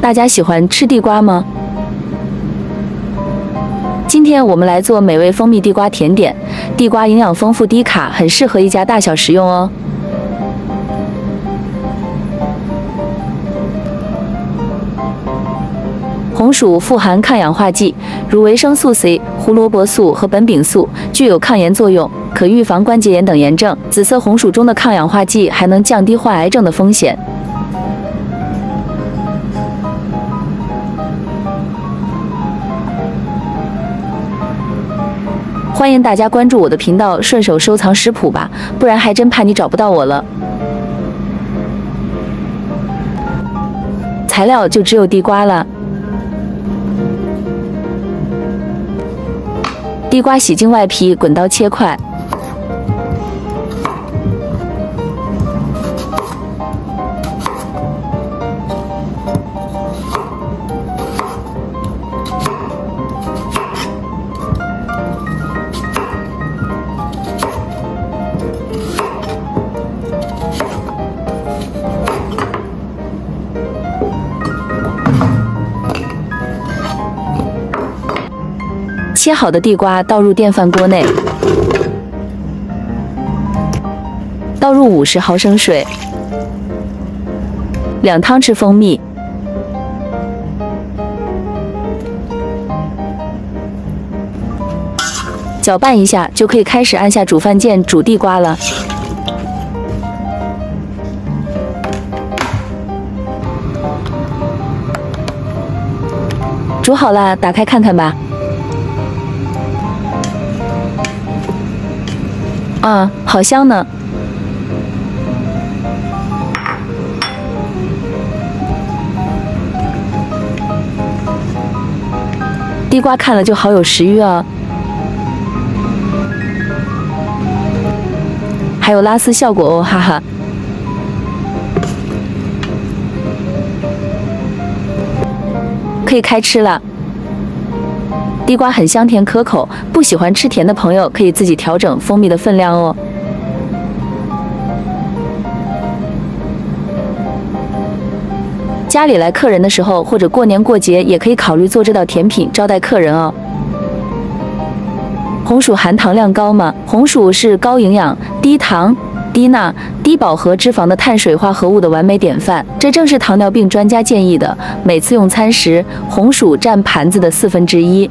大家喜欢吃地瓜吗？今天我们来做美味蜂蜜地瓜甜点。地瓜营养丰富、低卡，很适合一家大小食用哦。红薯富含抗氧化剂，如维生素 C、胡萝卜素和苯丙素，具有抗炎作用，可预防关节炎等炎症。紫色红薯中的抗氧化剂还能降低患癌症的风险。欢迎大家关注我的频道，顺手收藏食谱吧，不然还真怕你找不到我了。材料就只有地瓜了。地瓜洗净外皮，滚刀切块。切好的地瓜倒入电饭锅内，倒入五十毫升水，两汤匙蜂蜜，搅拌一下就可以开始按下煮饭键煮地瓜了。煮好了，打开看看吧。啊，好香呢！地瓜看了就好有食欲啊，还有拉丝效果哦，哈哈！可以开吃了。地瓜很香甜可口，不喜欢吃甜的朋友可以自己调整蜂蜜的分量哦。家里来客人的时候，或者过年过节，也可以考虑做这道甜品招待客人哦。红薯含糖量高吗？红薯是高营养、低糖。低钠、低饱和脂肪的碳水化合物的完美典范，这正是糖尿病专家建议的。每次用餐时，红薯占盘子的四分之一。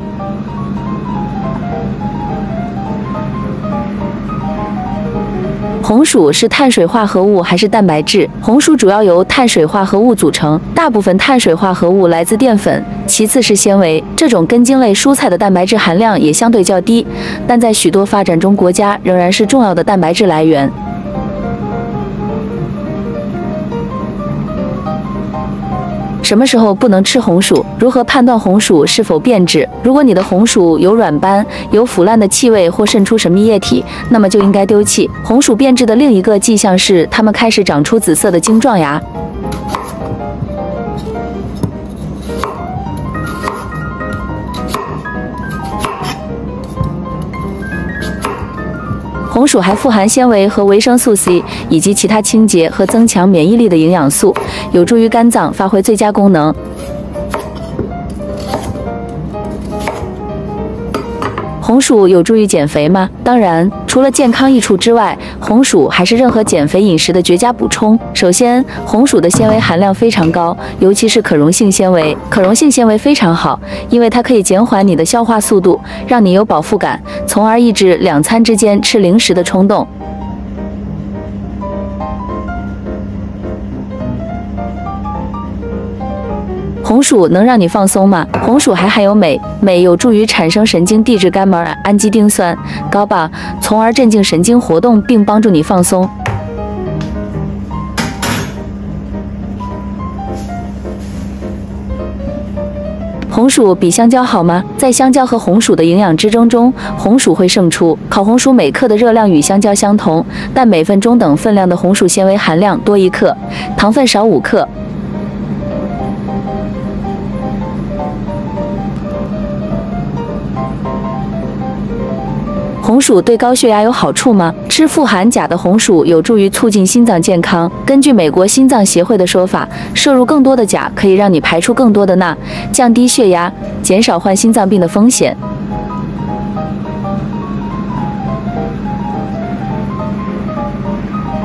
红薯是碳水化合物还是蛋白质？红薯主要由碳水化合物组成，大部分碳水化合物来自淀粉，其次是纤维。这种根茎类蔬菜的蛋白质含量也相对较低，但在许多发展中国家仍然是重要的蛋白质来源。什么时候不能吃红薯？如何判断红薯是否变质？如果你的红薯有软斑、有腐烂的气味或渗出神秘液体，那么就应该丢弃。红薯变质的另一个迹象是，它们开始长出紫色的晶状芽。红薯还富含纤维和维生素 C，以及其他清洁和增强免疫力的营养素，有助于肝脏发挥最佳功能。红薯有助于减肥吗？当然，除了健康益处之外，红薯还是任何减肥饮食的绝佳补充。首先，红薯的纤维含量非常高，尤其是可溶性纤维。可溶性纤维非常好，因为它可以减缓你的消化速度，让你有饱腹感，从而抑制两餐之间吃零食的冲动。红薯能让你放松吗？红薯还含有镁，镁有助于产生神经递质苷酶氨基丁酸 GABA，从而镇静神经活动并帮助你放松。红薯比香蕉好吗？在香蕉和红薯的营养之争中，红薯会胜出。烤红薯每克的热量与香蕉相同，但每份中等分量的红薯纤维含量多一克，糖分少五克。红薯对高血压有好处吗？吃富含钾的红薯有助于促进心脏健康。根据美国心脏协会的说法，摄入更多的钾可以让你排出更多的钠，降低血压，减少患心脏病的风险。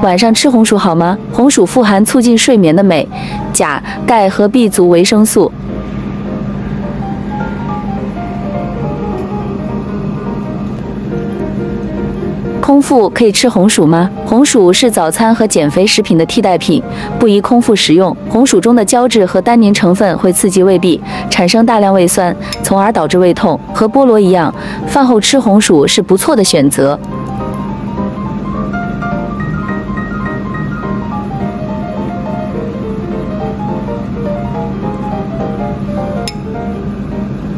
晚上吃红薯好吗？红薯富含促进睡眠的镁、钾、钙和 B 族维生素。腹可以吃红薯吗？红薯是早餐和减肥食品的替代品，不宜空腹食用。红薯中的胶质和单宁成分会刺激胃壁，产生大量胃酸，从而导致胃痛。和菠萝一样，饭后吃红薯是不错的选择。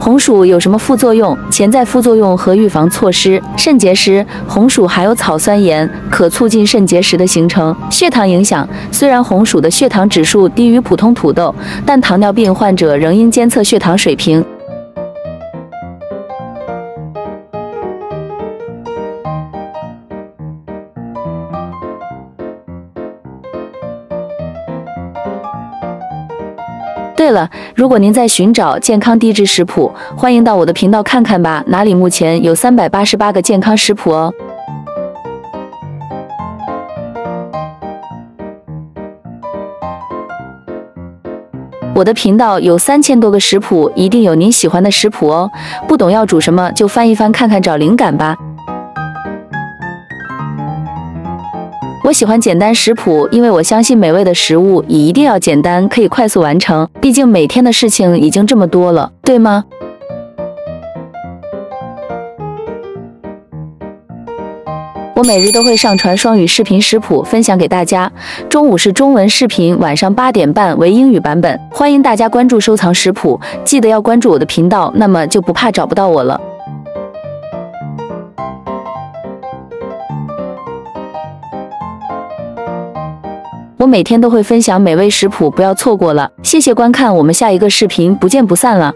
红薯有什么副作用、潜在副作用和预防措施？肾结石，红薯含有草酸盐，可促进肾结石的形成。血糖影响，虽然红薯的血糖指数低于普通土豆，但糖尿病患者仍应监测血糖水平。对了，如果您在寻找健康低脂食谱，欢迎到我的频道看看吧，哪里目前有三百八十八个健康食谱哦。我的频道有三千多个食谱，一定有您喜欢的食谱哦。不懂要煮什么，就翻一翻看看，找灵感吧。我喜欢简单食谱，因为我相信美味的食物也一定要简单，可以快速完成。毕竟每天的事情已经这么多了，对吗？我每日都会上传双语视频食谱分享给大家，中午是中文视频，晚上八点半为英语版本。欢迎大家关注收藏食谱，记得要关注我的频道，那么就不怕找不到我了。我每天都会分享美味食谱，不要错过了。谢谢观看，我们下一个视频不见不散了。